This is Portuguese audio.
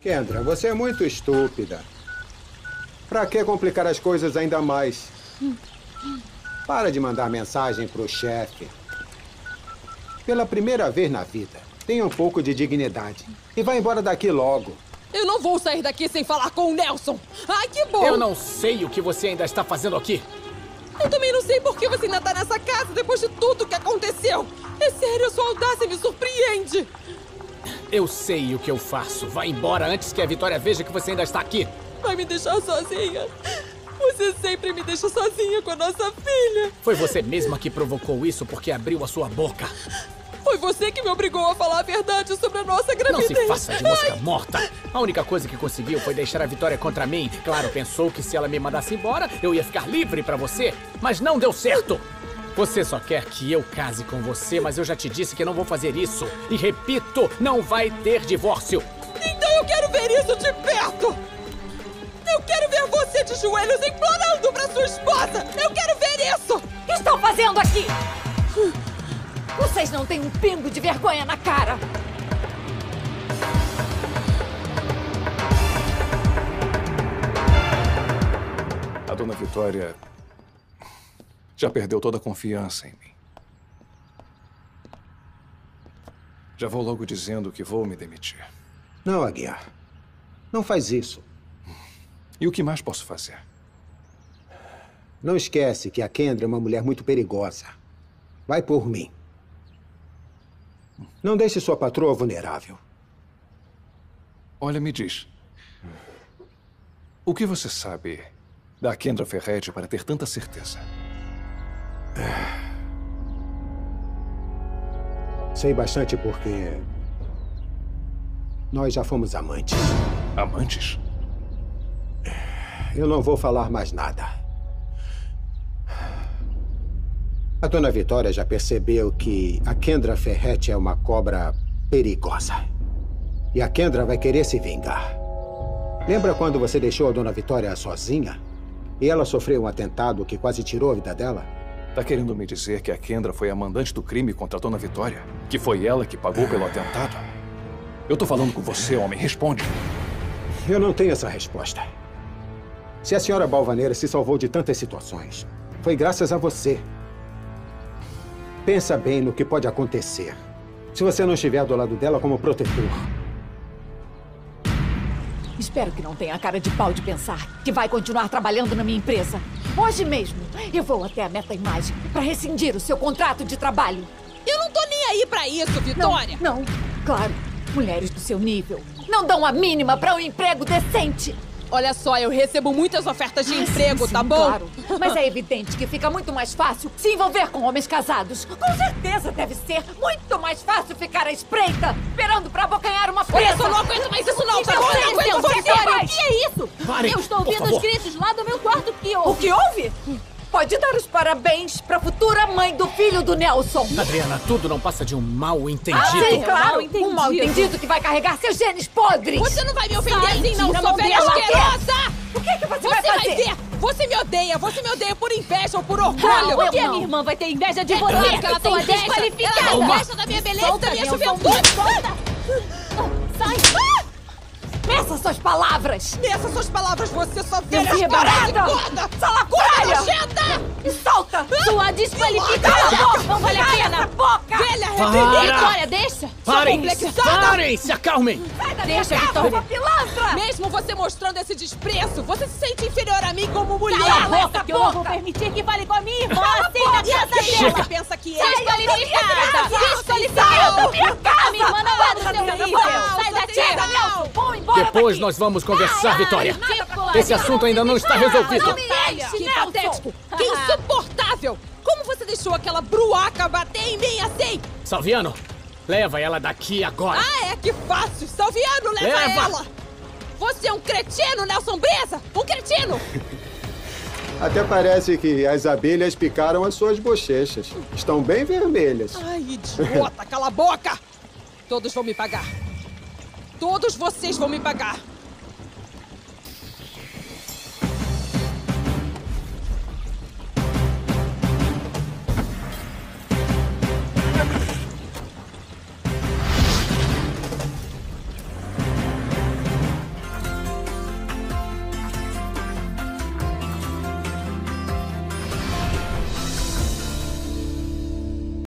Kendra, você é muito estúpida. Pra que complicar as coisas ainda mais? Para de mandar mensagem pro chefe. Pela primeira vez na vida, tenha um pouco de dignidade. E vá embora daqui logo. Eu não vou sair daqui sem falar com o Nelson. Ai, que bom! Eu não sei o que você ainda está fazendo aqui. Eu também não sei por que você ainda tá nessa casa depois de tudo que aconteceu. É sério, a sua audácia me surpreende. Eu sei o que eu faço. Vá embora antes que a Vitória veja que você ainda está aqui. Vai me deixar sozinha. Você sempre me deixa sozinha com a nossa filha. Foi você mesma que provocou isso porque abriu a sua boca. Foi você que me obrigou a falar a verdade sobre a nossa Não gravidez. se faça de mosca morta. A única coisa que conseguiu foi deixar a Vitória contra mim. Claro, pensou que se ela me mandasse embora, eu ia ficar livre pra você. Mas não deu certo. Você só quer que eu case com você, mas eu já te disse que não vou fazer isso. E repito, não vai ter divórcio. Então eu quero ver isso de perto. Eu quero ver você de joelhos implorando pra sua esposa. Eu quero ver isso. O que estão fazendo aqui? Vocês não têm um pingo de vergonha na cara! A dona Vitória já perdeu toda a confiança em mim. Já vou logo dizendo que vou me demitir. Não, Aguiar. Não faz isso. E o que mais posso fazer? Não esquece que a Kendra é uma mulher muito perigosa. Vai por mim. Não deixe sua patroa vulnerável. Olha, me diz. O que você sabe da Kendra Ferretti para ter tanta certeza? Sei bastante porque. Nós já fomos amantes. Amantes? Eu não vou falar mais nada. A dona Vitória já percebeu que a Kendra Ferretti é uma cobra perigosa. E a Kendra vai querer se vingar. Lembra quando você deixou a dona Vitória sozinha? E ela sofreu um atentado que quase tirou a vida dela? Tá querendo me dizer que a Kendra foi a mandante do crime contra a dona Vitória? Que foi ela que pagou pelo atentado? Eu tô falando com você, homem. Responde. Eu não tenho essa resposta. Se a senhora Balvaneira se salvou de tantas situações, foi graças a você. Pensa bem no que pode acontecer se você não estiver do lado dela como protetor. Espero que não tenha a cara de pau de pensar que vai continuar trabalhando na minha empresa. Hoje mesmo, eu vou até a Meta Imagem para rescindir o seu contrato de trabalho. Eu não tô nem aí pra isso, Vitória. Não, não. Claro, mulheres do seu nível não dão a mínima para um emprego decente. Olha só, eu recebo muitas ofertas de Ah, emprego, sim, tá sim, bom? Claro. Mas é evidente que fica muito mais fácil se envolver com homens casados. Com certeza deve ser muito mais fácil ficar à espreita, esperando pra abocanhar só, eu não aguento mais isso não, tá bom? Eu não aguento você, vai. O que é isso? Parem, Eu estou ouvindo os gritos lá do meu quarto que O houve. que houve? Pode dar os parabéns pra futura mãe do filho do Nelson. Adriana, tudo não passa de um mal Ah, entendido. sim, claro. mal entendido. Um mal entendido que vai carregar seus genes podres. Você não vai me ofender Sai, assim, não, mão velha asquerosa! O que, é que você, Você vai vai fazer? ver! Você me odeia! Você me odeia por inveja ou por orgulho! Não, Por que a não. minha irmã vai ter inveja de É você? claro que ela tem inveja! desqualificada. Ela tem inveja da minha beleza e Solta, da minha juventude! Peça suas palavras. Nessas suas palavras, você só asquerosa e rebarada. nojenta! Me solta. Sua desqualificada! Cala a boca. Não vale a pena! boca. Velha rebelde! Vitória, deixa! Parem! Parem! Se acalmem! Sai da Deixa, minha casa, Vitória. pilantra. Mesmo você mostrando esse desprezo, você se sente inferior a mim como mulher! Cala a boca, que eu não vou permitir que fale com a minha irmã Cala a assim boca. casa dela! pensa que é? Desqualificada! Desqualificada! Depois nós vamos conversar, Vitória. Esse assunto ainda não está resolvido. Não me enche, Que Nelson. patético! Que insuportável! Como você deixou aquela bruaca bater em mim assim? Salviano, leva ela daqui agora. Ah, é que fácil! Salviano, leva, Leva. ela! Você é um cretino, Nelson Beza! Um cretino! Até parece que as abelhas picaram as suas bochechas. Estão bem vermelhas. Ai, idiota, cala a boca! Todos vão me pagar. Todos vocês vão me pagar.